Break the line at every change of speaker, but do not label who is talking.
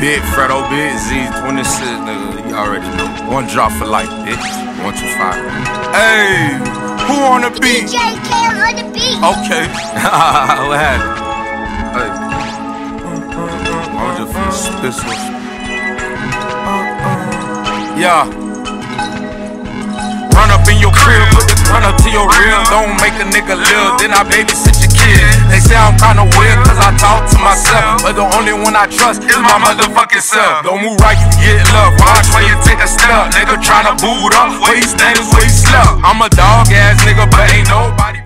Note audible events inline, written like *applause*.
Big Fredo, big Z26, nigga. You already know. One drop for life, bitch. One two five. Hey, who on the beat?
DJ Cam on the beat.
Okay. *laughs* what happened? Hey. I'm just some. Yeah. Run up in your crib, put the gun up to your rear. Don't make a nigga live, then I babysit your kid. They say I'm kinda weird, cause I talk to myself. The only one I trust is my motherfucking self. Don't move right, you get love. Watch when you take a step. Nigga tryna boot up, where he stand is where he slept. I'm a dog